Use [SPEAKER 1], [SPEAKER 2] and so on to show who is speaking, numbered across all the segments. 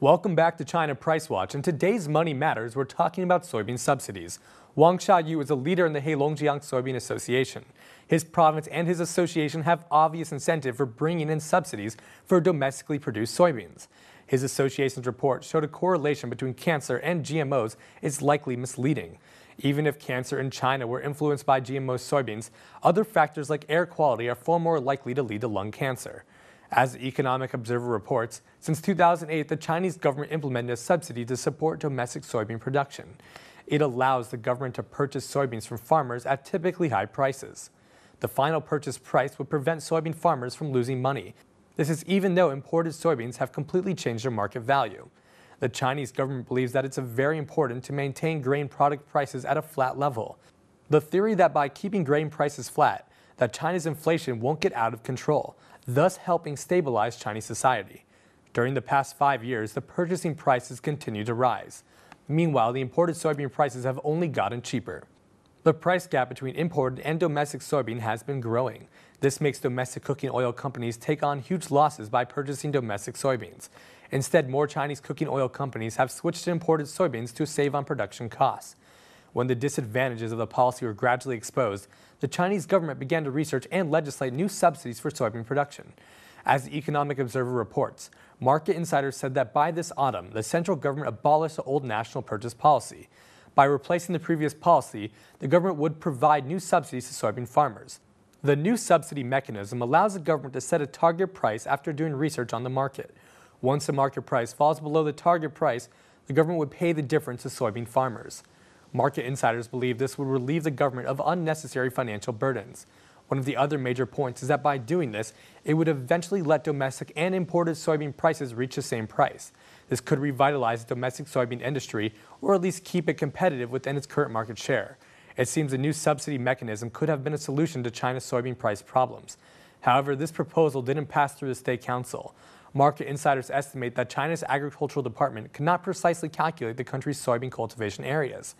[SPEAKER 1] Welcome back to China Price Watch. In today's Money Matters, we're talking about soybean subsidies. Wang Xiaoyu is a leader in the Heilongjiang Soybean Association. His province and his association have obvious incentive for bringing in subsidies for domestically produced soybeans. His association's report showed a correlation between cancer and GMOs is likely misleading. Even if cancer in China were influenced by GMO soybeans, other factors like air quality are far more likely to lead to lung cancer. As the Economic Observer reports, since 2008, the Chinese government implemented a subsidy to support domestic soybean production. It allows the government to purchase soybeans from farmers at typically high prices. The final purchase price would prevent soybean farmers from losing money. This is even though imported soybeans have completely changed their market value. The Chinese government believes that it's very important to maintain grain product prices at a flat level. The theory that by keeping grain prices flat, that China's inflation won't get out of control, thus helping stabilize Chinese society. During the past five years, the purchasing prices continue to rise. Meanwhile, the imported soybean prices have only gotten cheaper. The price gap between imported and domestic soybean has been growing. This makes domestic cooking oil companies take on huge losses by purchasing domestic soybeans. Instead, more Chinese cooking oil companies have switched to imported soybeans to save on production costs. When the disadvantages of the policy were gradually exposed, the Chinese government began to research and legislate new subsidies for soybean production. As the Economic Observer reports, market insiders said that by this autumn, the central government abolished the old national purchase policy. By replacing the previous policy, the government would provide new subsidies to soybean farmers. The new subsidy mechanism allows the government to set a target price after doing research on the market. Once the market price falls below the target price, the government would pay the difference to soybean farmers. Market insiders believe this would relieve the government of unnecessary financial burdens. One of the other major points is that by doing this, it would eventually let domestic and imported soybean prices reach the same price. This could revitalize the domestic soybean industry or at least keep it competitive within its current market share. It seems a new subsidy mechanism could have been a solution to China's soybean price problems. However, this proposal didn't pass through the State Council. Market insiders estimate that China's agricultural department cannot precisely calculate the country's soybean cultivation areas.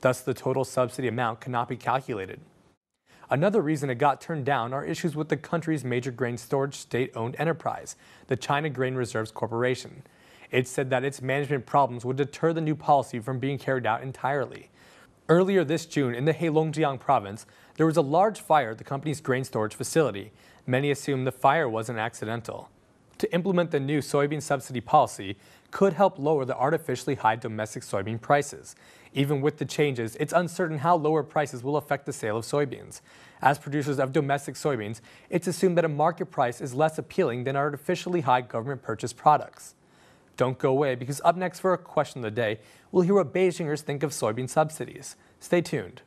[SPEAKER 1] Thus, the total subsidy amount cannot be calculated. Another reason it got turned down are issues with the country's major grain storage state owned enterprise, the China Grain Reserves Corporation. It said that its management problems would deter the new policy from being carried out entirely. Earlier this June, in the Heilongjiang province, there was a large fire at the company's grain storage facility. Many assume the fire wasn't accidental. To implement the new soybean subsidy policy could help lower the artificially high domestic soybean prices. Even with the changes, it's uncertain how lower prices will affect the sale of soybeans. As producers of domestic soybeans, it's assumed that a market price is less appealing than artificially high government purchased products. Don't go away because up next for a question of the day, we'll hear what Beijingers think of soybean subsidies. Stay tuned.